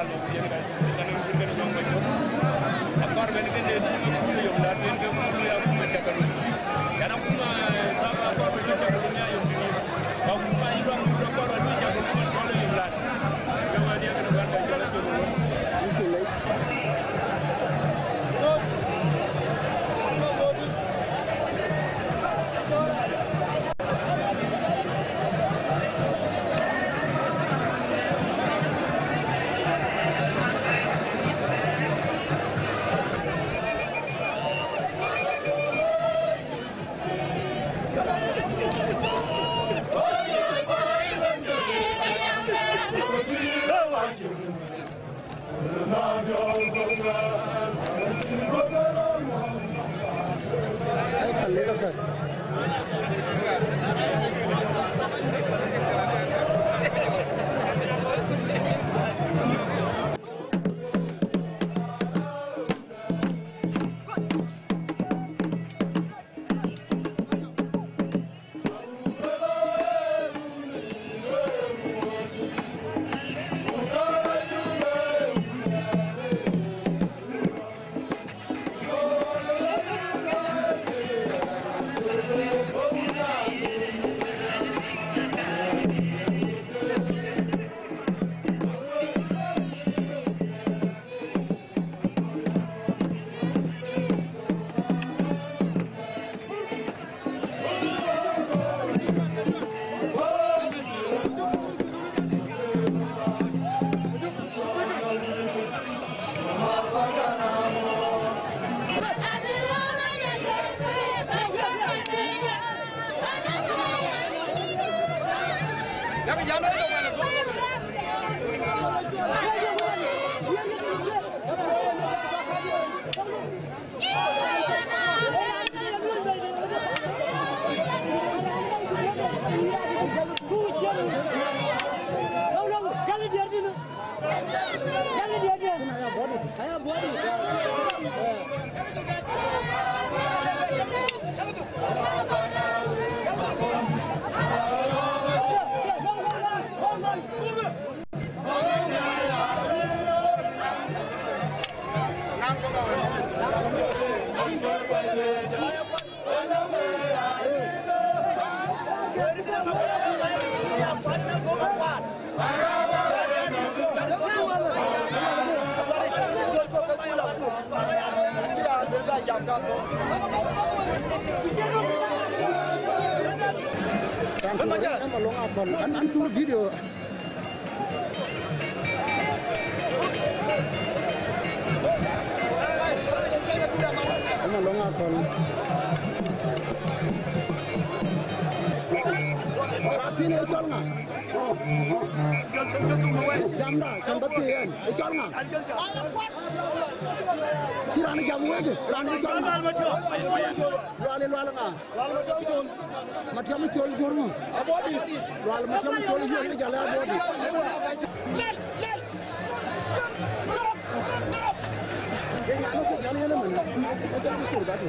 ലാൽ നോക്കിയത് കഴിഞ്ഞ ഇന്നലെ ഇന്നലെ ഞാൻ വയ്ക്കും അപ്പോൾ അവർ വലിയ What? Gelin yerine. Gelin yerine. Ayağı boğdu. Ayağı boğdu. Jam ka to kan ma longa kon an an tu video jol nga jam kan ba ti en Kurani jamu wege, kurani jamu. Lual lual nga. Lual macam itu. Macam itu jual guru. Abadi. Lual macam itu jual guru jalan abadi. Lel lel. Jangan aku jalan mana? Aku jalan surga tu.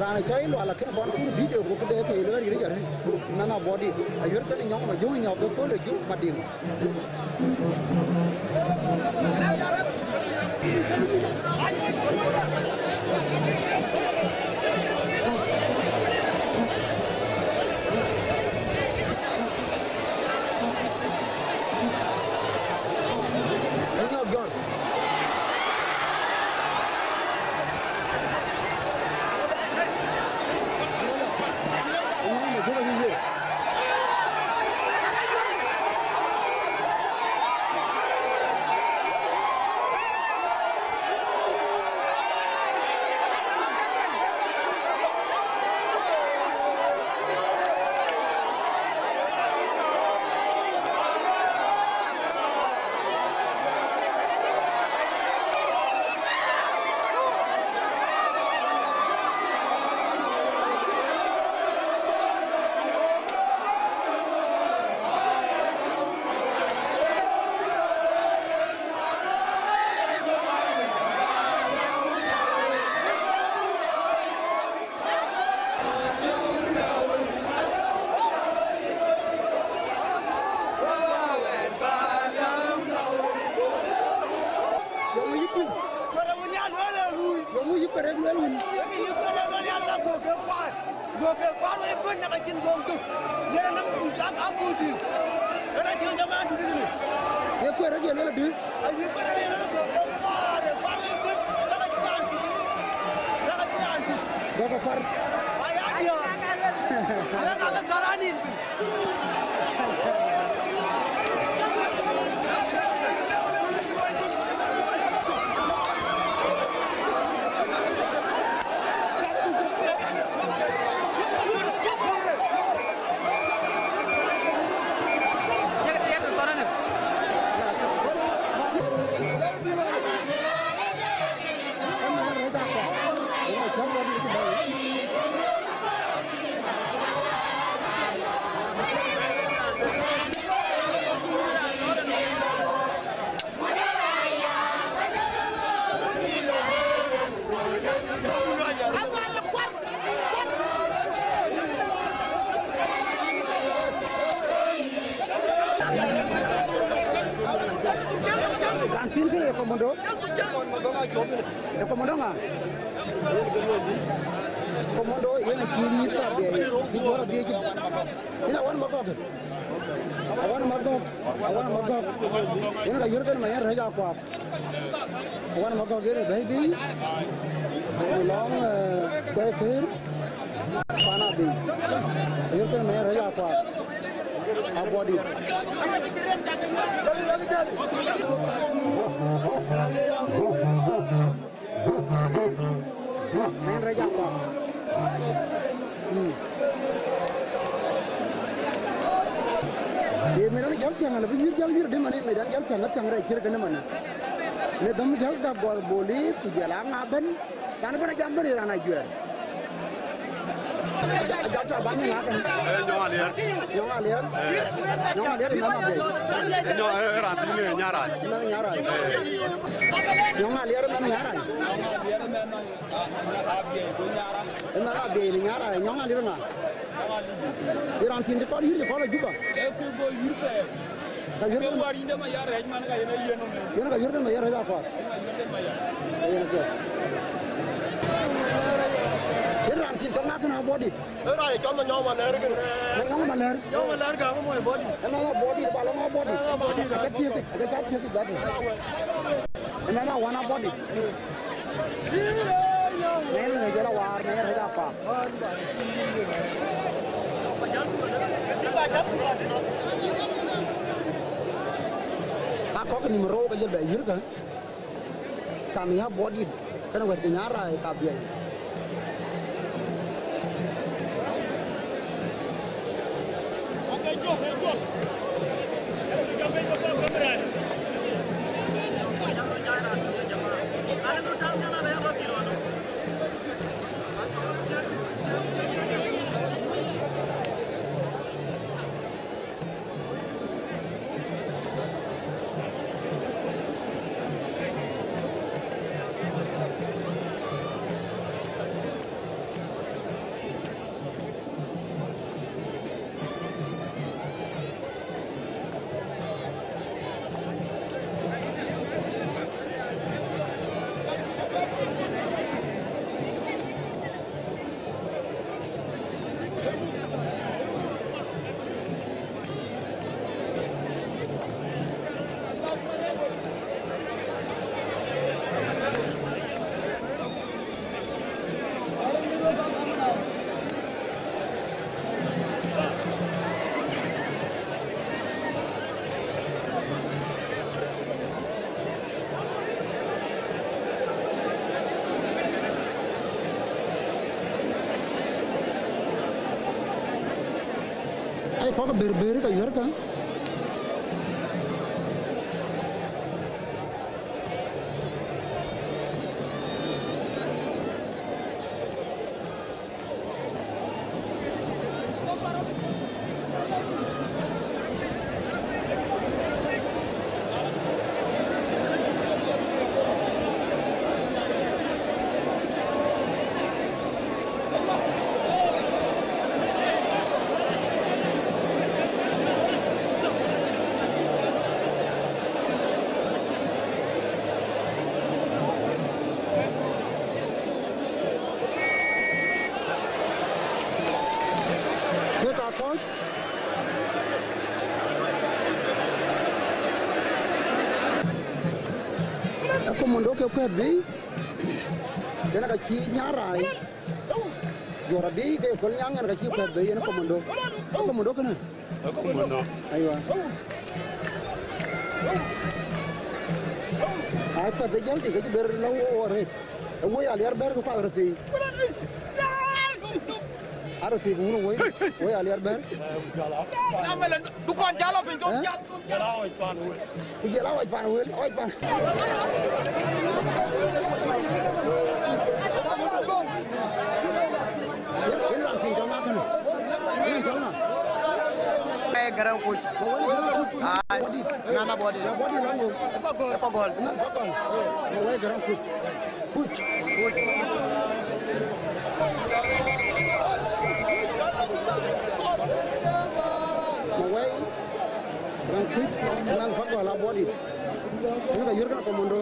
rana chai lo ala ken bon sur video ko de pe lo ri jare nana body a yor ken nyong no jong nyong ko lo ju mading öğrenmeliyim. Peki yıprananın yanına gökök var. Gökök var ve ben ne kaçın gördük. Yerenim uçak akıldı. Ben açın zaman durdum. Hep var ya ne ödü? Yıpranan yanına gökök var. Var ve ben ne kaçın antik. Ne kaçın antik. Gökök var. Ayağın yok. Ayağın yok. Ayağın. इनका यूरोपियन में रह जाओ आप वन मौका गिर भेज दी लॉन्ग कोई फिर पाना दी यूरोपियन में रह जाओ आप body mera ni jal tiang ala bi jal bir de mane me dan jal tiang ra kir kana mane ne dam jal da bol boli tu jala ngaben dan bana jam bani rana juer aja ta bani na kan nyong alier di mana be ngi ñaara mana nyara nyong alier mana mana be ni nyara nyong alier na iran tin di par yur di pala juba ka yur yana ka yur ma yara ja kwa yana ke iran tin kan na kana body Era ya cholo nyoma na ergen. nyong ma ler Nyoma erga mo body. Ema na body? Ba la ma body. Ke aga ka tiye ke da do. Ema na wana body. Ne jela war ne ra ja pa. Ba ko ke nimero ka jel ba yur ka. Kami ha body. Kana wa nyara ka. kooka berberi ka yorka ke kwet bi. Dena ka chi nyarai. Jora bi ke kol nyangan ka chi kwet bi ena ko mundo. Ko mundo kana. mundo Aywa. Ay pa de jam ti ka ber la wo ore. Wo ya ler ber ko pa rati. Aro ti guru woi, woi aliar ber. Namela dukan jalo pin tu jalo oi pan woi. Ku jalo oi pan woi, oi pan. garang ko nana body body rango pagol pagol pagol wai garang ko kuch kuch nan fakwa la body. Ina ka yurga ko mondo.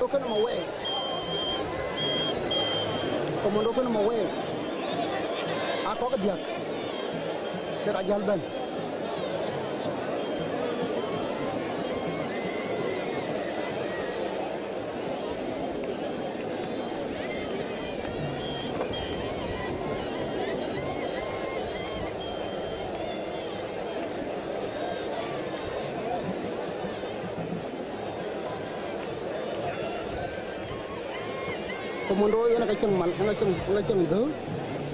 Open them away. Come on, open them away. Ako ka biyak. Kaya jalban. mundoy ina kacim mal ina kacim thứ, một itu,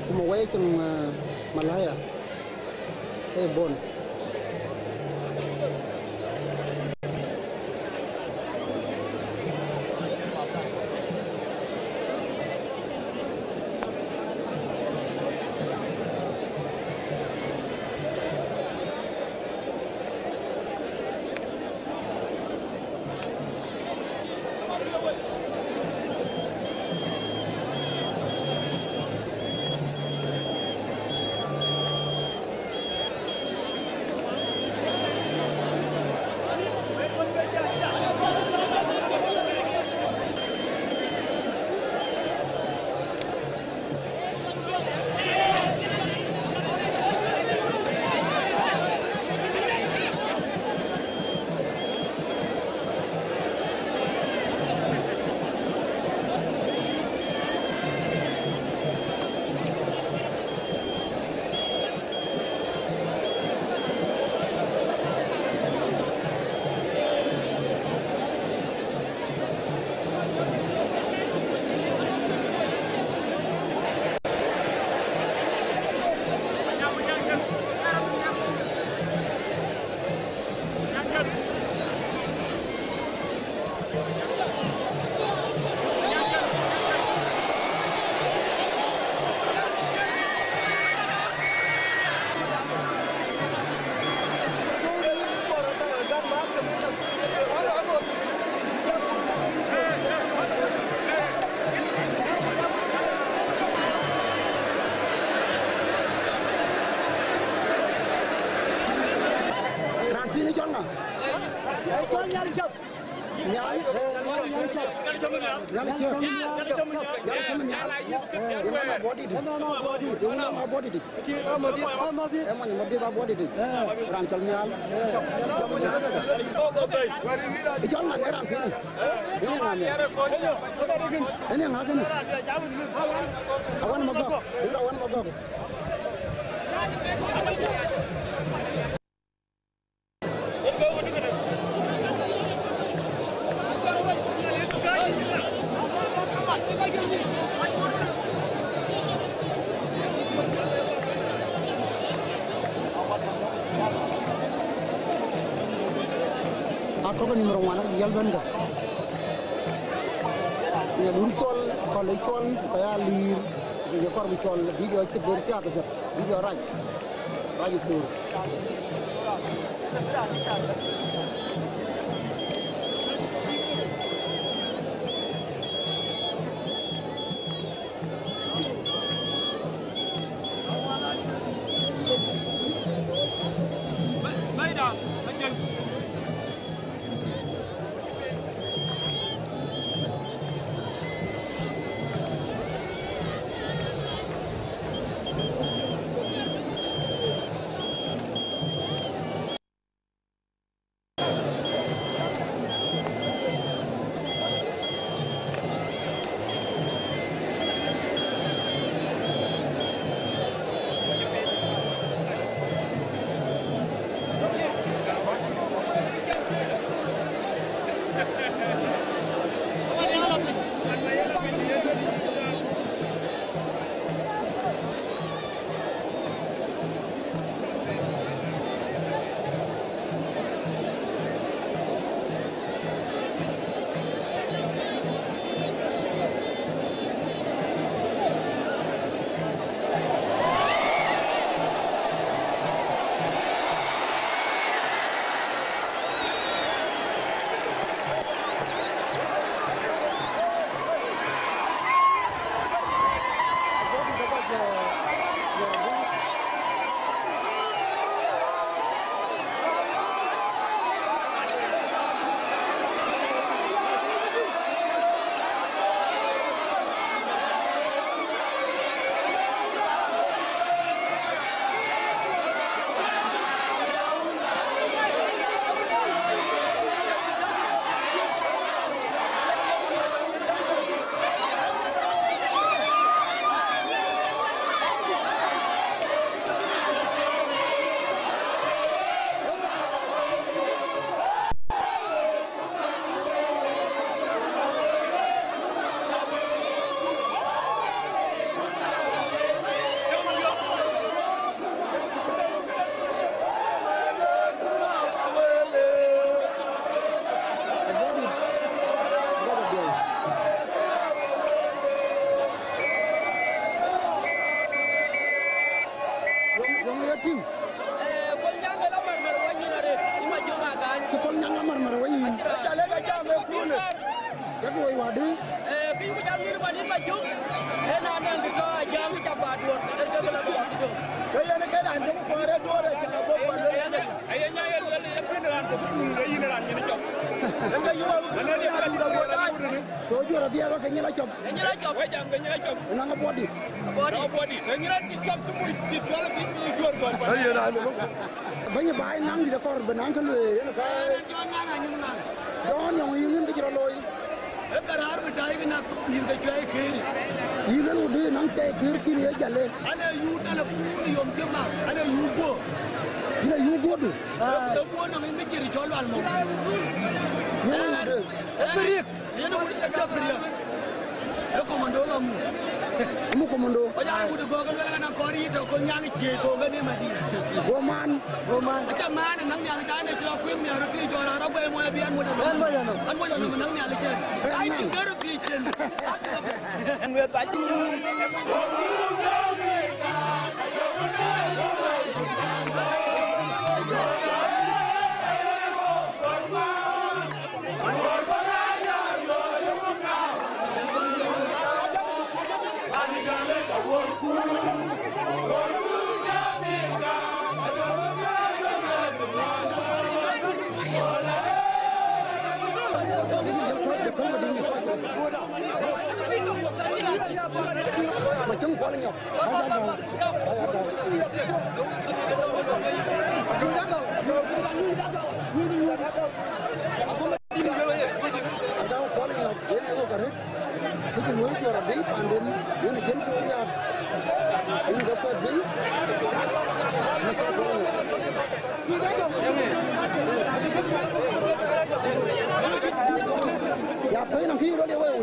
kuma way kacim à, cái buồn Awan magok. Awan magok. 18 Video ranj. Ranj suruh. sojora biyaro ka ñila com ñila com way jam ñila com nanga bodi bodi bodi ñila di com ci mu ci wala fi ñi jor gol ba ay na ko bañu bay nang di kor ba nang ko leere ka don nana ñu nang don yo yi ngeen di jira loy e karar bi tay gi nak ni ga joy keri yi len wudu nang tay ker ki ne jale ana yu tala ku ni yom ke ma ana yu bo ina yu bodu da bo na ngi mi jiri jolo al mo ye no e ja brik e komando ga mu mu komando o ja wudu go ga la na kori to ko nyang chi to ga ni ma di go man. Go man. Acha man nang nyang ja ne chira kwim ne ru ti jo ra ro be mo bi an mo no an mo ja no an mo ja no nang nyang le chen ai ga ti an we ji mà chứng của nó nhiều không không không. Cái núi kia là vĩ bàn đến đến là chiến khu nhà anh gặp phải vĩ. Mà cho cô như thế không dạ tới năm khi đó đi ơi ổn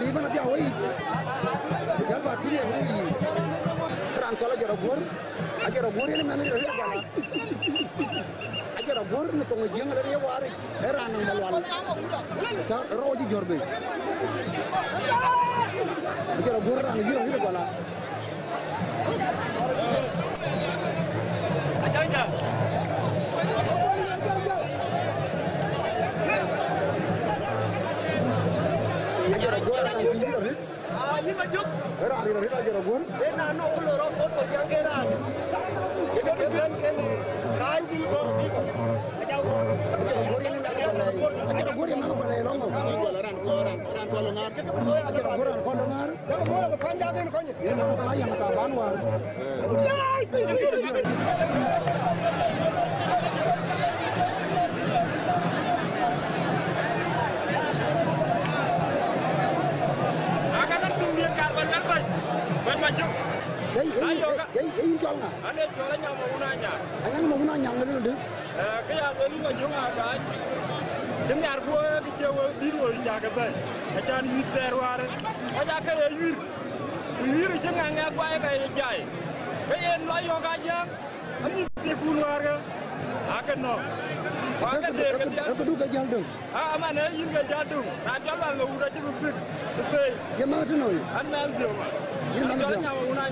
ram tí bên dia wei ya ba kiri yang ini ram soalnya jara bor aja bor ini mana dia bala aja bor ni tongo jeng dari wari era nang malwal ka roji jorbe. Aja bor ran yura bala aja yura Ah, yi ma juk. era ni ra aja bor E na no ko lo ro ko ko yang ke ran. Ye ke ben ke ne. Kai bi go bi ko. aja bor ini nang aja bor ini nang bala longo Ran ko ran ran ko lo ngar ke ko ya aja bor ran ko longar Ya ko mo ko kan ja ke ko ni. nang ko yang ka ban war chona ane chola nyama unanya anyang mo una nyang ngel de eh ke ya ngelu ma junga ga tim yar ko ke chewo biro nya ga ba a chan yir terware a ja ke yir yir je nga nga gwa ga ye jai ke en lo yo ga jang ani te kunwar ga aka no Wanga de ke dia. Aku duga jal dong. Ah mana yin ga jal dong. Na jal la ura ji bu pik. Pe. Ya ma tu noi. An ma bi ma. jore nyawa una